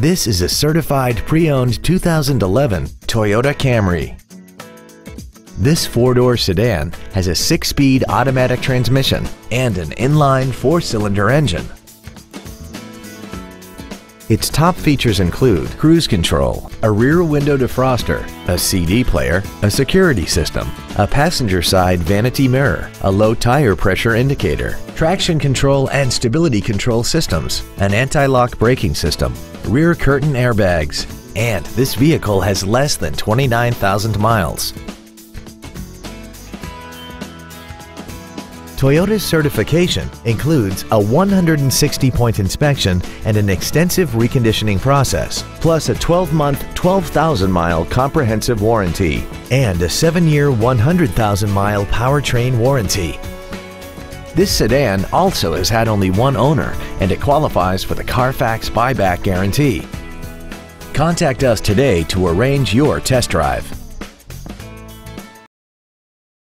This is a certified pre-owned 2011 Toyota Camry. This four-door sedan has a six-speed automatic transmission and an inline four-cylinder engine. Its top features include cruise control, a rear window defroster, a CD player, a security system, a passenger side vanity mirror, a low tire pressure indicator, traction control and stability control systems, an anti-lock braking system, rear curtain airbags, and this vehicle has less than 29,000 miles. Toyota's certification includes a 160-point inspection and an extensive reconditioning process, plus a 12-month, 12,000-mile comprehensive warranty and a 7-year, 100,000-mile powertrain warranty. This sedan also has had only one owner and it qualifies for the Carfax buyback guarantee. Contact us today to arrange your test drive.